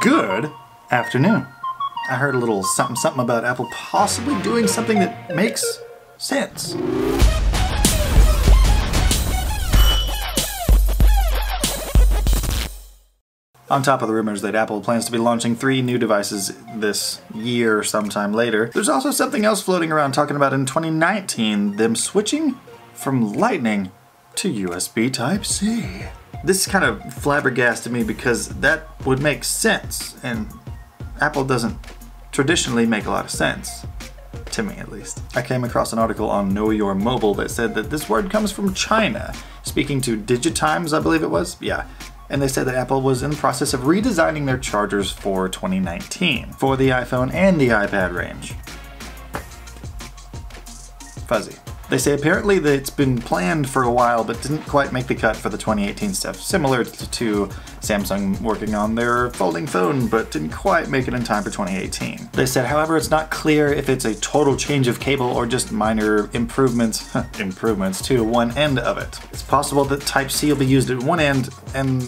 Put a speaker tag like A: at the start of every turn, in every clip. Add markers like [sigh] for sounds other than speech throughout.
A: Good afternoon. I heard a little something something about Apple possibly doing something that makes sense. On top of the rumors that Apple plans to be launching three new devices this year sometime later, there's also something else floating around talking about in 2019 them switching from Lightning to USB Type-C. This is kind of flabbergasted me because that would make sense, and Apple doesn't traditionally make a lot of sense. To me, at least. I came across an article on Know Your Mobile that said that this word comes from China. Speaking to Digitimes, I believe it was. Yeah, and they said that Apple was in the process of redesigning their chargers for 2019 for the iPhone and the iPad range. Fuzzy. They say apparently that it's been planned for a while but didn't quite make the cut for the 2018 stuff, similar to Samsung working on their folding phone but didn't quite make it in time for 2018. They said, however, it's not clear if it's a total change of cable or just minor improvements, [laughs] improvements to one end of it. It's possible that Type-C will be used at one end and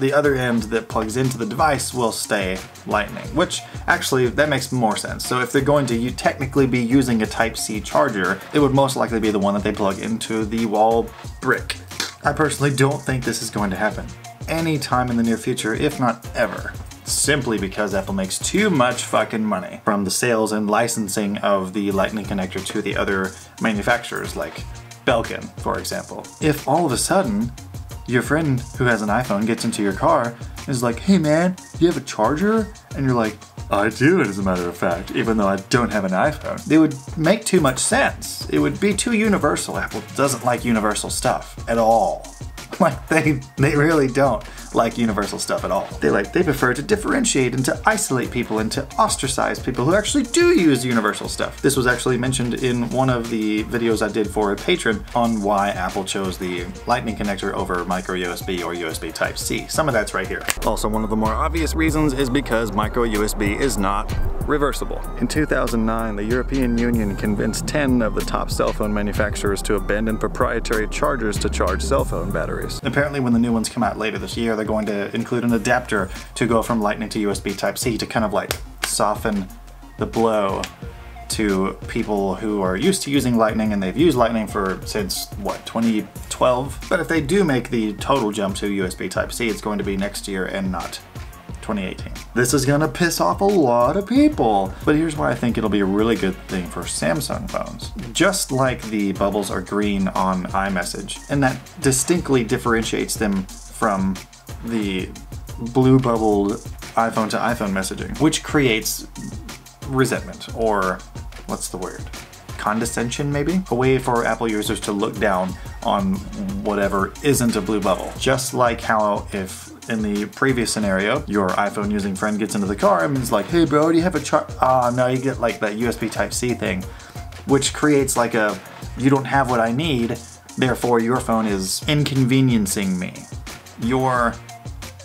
A: the other end that plugs into the device will stay Lightning, which actually that makes more sense. So if they're going to you technically be using a Type-C charger, it would most likely be the one that they plug into the wall brick. I personally don't think this is going to happen anytime in the near future, if not ever. Simply because Apple makes too much fucking money from the sales and licensing of the Lightning connector to the other manufacturers like Belkin, for example. If all of a sudden your friend who has an iPhone gets into your car and is like, hey man, do you have a charger? And you're like, I do, as a matter of fact, even though I don't have an iPhone. They would make too much sense. It would be too universal. Apple doesn't like universal stuff at all. Like [laughs] they they really don't like universal stuff at all. They like they prefer to differentiate and to isolate people and to ostracize people who actually do use universal stuff. This was actually mentioned in one of the videos I did for a patron on why Apple chose the lightning connector over micro USB or USB type C. Some of that's right here. Also one of the more obvious reasons is because micro USB is not reversible. In 2009, the European Union convinced 10 of the top cell phone manufacturers to abandon proprietary chargers to charge cell phone batteries. Apparently when the new ones come out later this year, they're going to include an adapter to go from Lightning to USB Type-C to kind of like soften the blow to people who are used to using Lightning and they've used Lightning for since what 2012 but if they do make the total jump to USB Type-C it's going to be next year and not 2018. This is gonna piss off a lot of people, but here's why I think it'll be a really good thing for Samsung phones. Just like the bubbles are green on iMessage, and that distinctly differentiates them from the blue bubbled iPhone to iPhone messaging, which creates resentment or what's the word? Condescension, maybe? A way for Apple users to look down on whatever isn't a blue bubble. Just like how if in the previous scenario, your iPhone using friend gets into the car and is like, hey bro, do you have a char? Ah, uh, no, you get like that USB Type C thing, which creates like a, you don't have what I need, therefore your phone is inconveniencing me. Your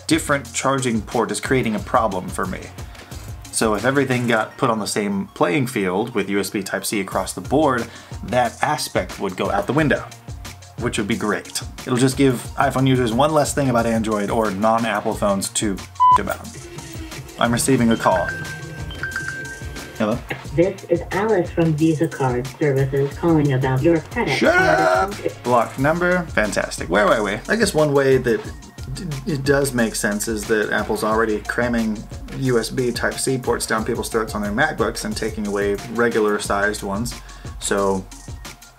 A: different charging port is creating a problem for me. So if everything got put on the same playing field with USB Type-C across the board, that aspect would go out the window, which would be great. It'll just give iPhone users one less thing about Android or non-Apple phones to about. I'm receiving a call. Hello?
B: This is Alice from Visa Card Services calling about your credit
A: Shut up! Block number. Fantastic. Where were we? I guess one way that it does make sense is that Apple's already cramming USB Type-C ports down people's throats on their MacBooks and taking away regular sized ones. So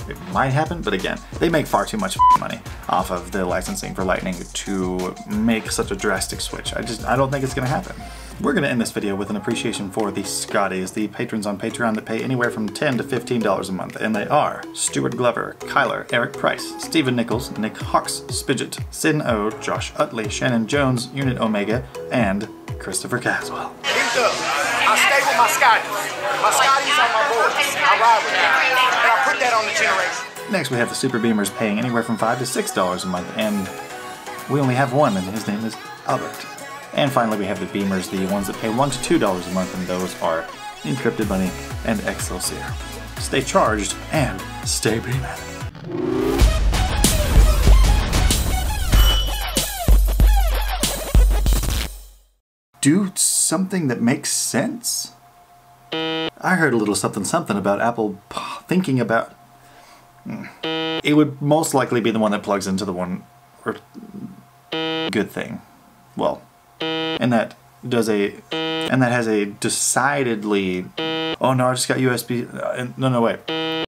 A: it might happen, but again, they make far too much money off of the licensing for Lightning to make such a drastic switch. I just, I don't think it's gonna happen. We're gonna end this video with an appreciation for the Scotties, the patrons on Patreon that pay anywhere from 10 to $15 a month, and they are Stuart Glover, Kyler, Eric Price, Stephen Nichols, Nick Hawks, Spidget, Sin O, Josh Utley, Shannon Jones, Unit Omega, and Christopher Caswell. I stay with my Scotties. My Scotties on my board. I ride with them. That on the generation. Next we have the Super Beamers paying anywhere from 5 to $6 a month, and we only have one, and his name is Albert. And finally, we have the Beamers, the ones that pay $1 to $2 a month, and those are Encrypted Money and Excelsior. Stay charged and stay beaming. do something that makes sense? I heard a little something something about Apple thinking about. Hmm. It would most likely be the one that plugs into the one or good thing. Well, and that does a and that has a decidedly. Oh no, I just got USB. uh, No, no, wait.